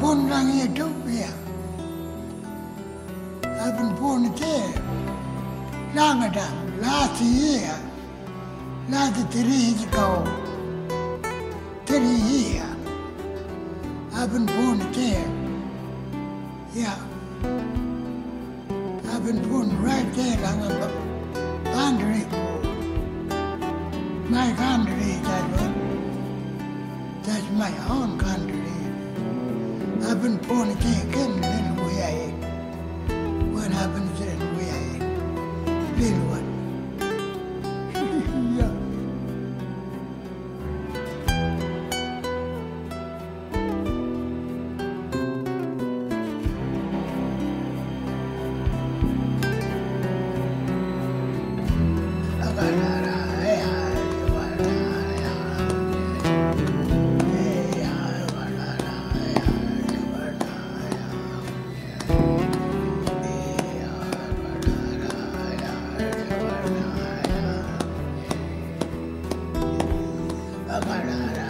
punrangi tu ya. Abin pun te. Langada, lati ya. Lati tiri kau. Tiri ya. Abin pun te. Ya. Abin pun right there langada. Country. My country, that one. That's my own country. I've been born again, again, little way I. What happens the? Parará.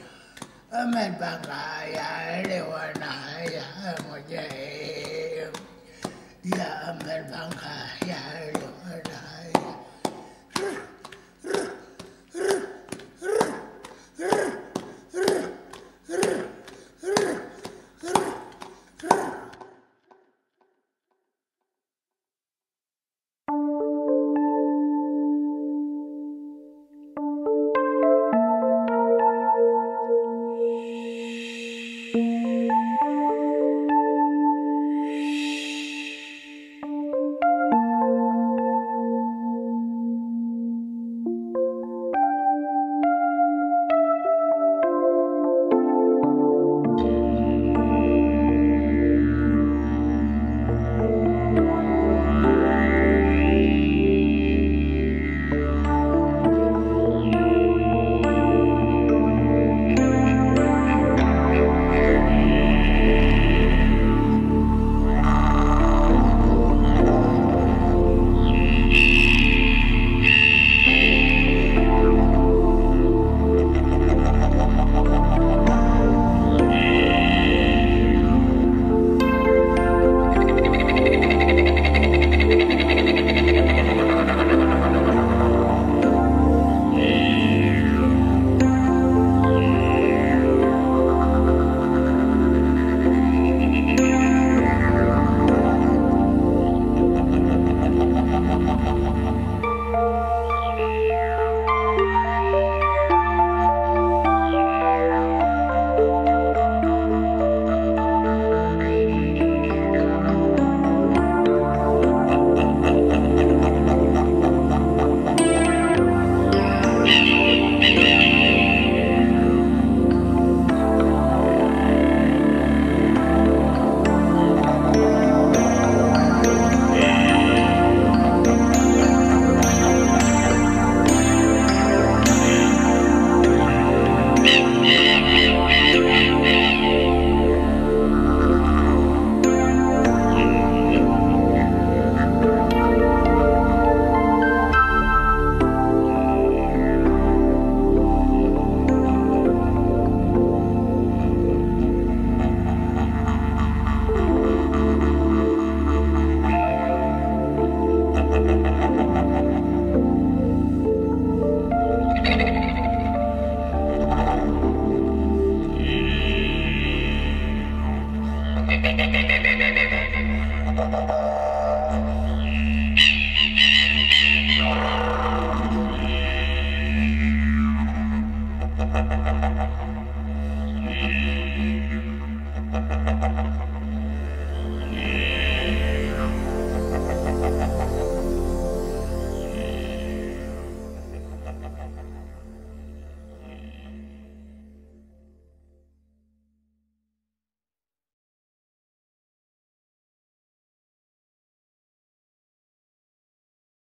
lewanaya moje ya amet bangaya lewanaya